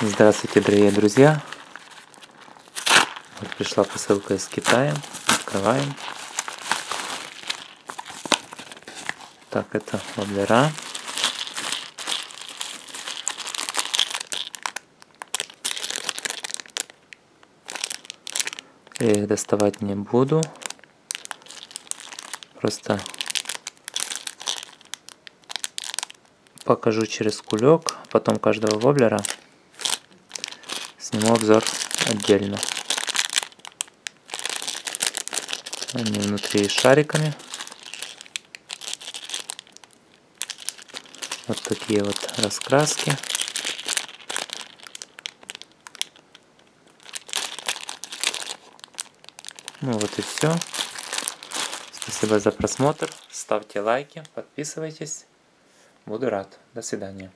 Здравствуйте, дорогие друзья! Вот пришла посылка из Китая. Открываем. Так, это воблера. Я их доставать не буду. Просто покажу через кулек, потом каждого воблера сниму обзор отдельно. Они внутри шариками. Вот такие вот раскраски. Ну вот и все. Спасибо за просмотр. Ставьте лайки, подписывайтесь. Буду рад. До свидания.